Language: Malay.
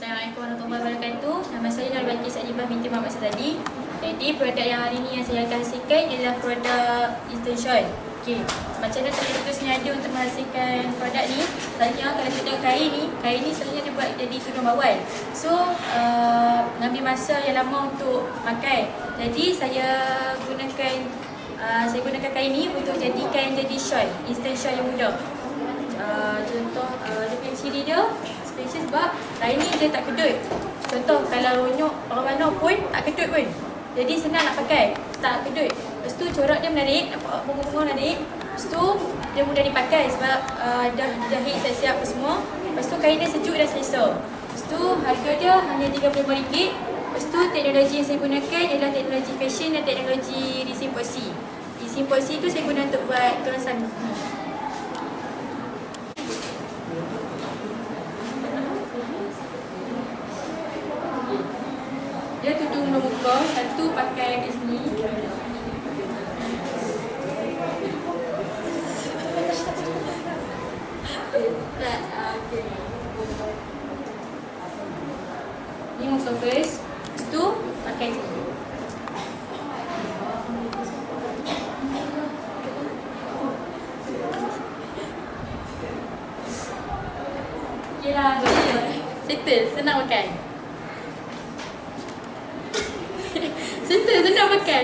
Assalamualaikum warahmatullahi wabarakatuh. Nama saya Nur Balkis Adibah binti Muhammad Sadadi. Jadi produk yang hari ini yang saya akan hasilkan ialah produk extension. Okey, macam mana kita senyada untuk menghasilkan produk ni? Selalunya kalau kita kain ni, kain ni selalunya dia buat jadi tudung bawal. So, uh, mengambil masa yang lama untuk pakai. Jadi saya gunakan uh, saya gunakan kain ni untuk jadikan jadi shawl, instant shawl yang mudah. Uh, contoh uh, dia punya ciri dia special sebab kain ni dia tak kedut. Contoh kalau nyok orang mana pun tak kedut pun. Jadi senang nak pakai, tak kedut. Lepas tu corak dia menarik, nampak bunga-bunga menarik. Lepas tu dia mudah dipakai sebab uh, dah jahit siap-siap apa semua. Lepas tu kain dia sejuk dan selesa. Lepas tu harga dia hanya RM35. Lepas tu teknologi yang saya gunakan ialah teknologi fashion dan teknologi resin posi. Resin posi tu saya guna untuk buat tulisan. Dia tudung dua muka, satu pakai kat sini. Tak, ah, okey. Ni muka first, lepas tu pakai sini. Okey lah, settle, senang pakai. ฉันตื่นฉันโดนมาแก่